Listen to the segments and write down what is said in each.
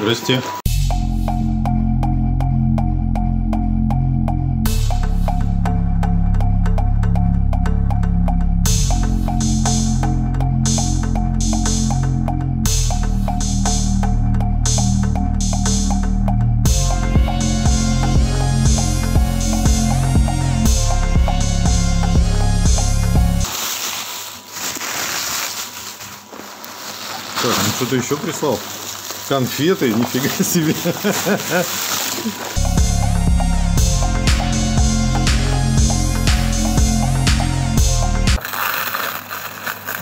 Здрасте. Так, ну что-то еще прислал. Конфеты, нифига себе.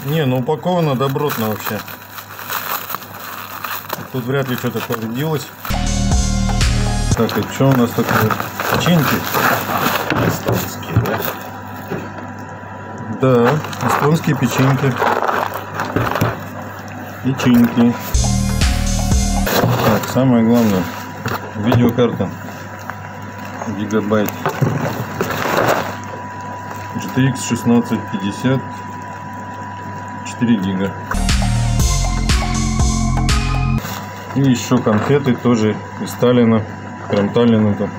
Не, ну упаковано добротно вообще. Тут вряд ли что-то повредилось. Так, и что у нас такое? Печеньки. Эстонские, да? Да, эстонские печеньки. Печеньки. Самое главное. Видеокарта. Гигабайт. GTX 1650. 4 гига. И еще конфеты тоже из Сталина. Прям Таллин это.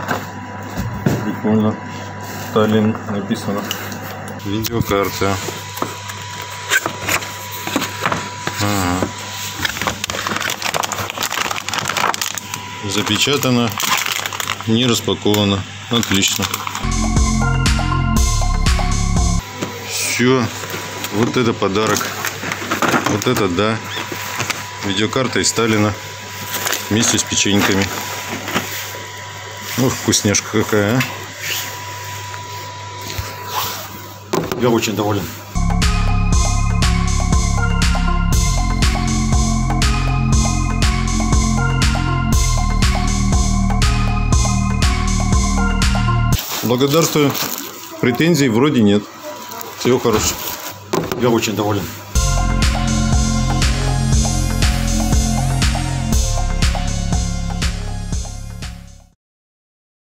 Прикольно. Сталин написано. Видеокарта. Ага. Запечатано, не распаковано. Отлично. Все. Вот это подарок. Вот это да. Видеокарта из Сталина. Вместе с печеньками. Ох, вкусняшка какая, а. Я очень доволен. Благодарствую. Претензий вроде нет. Всего хорошего. Я очень доволен.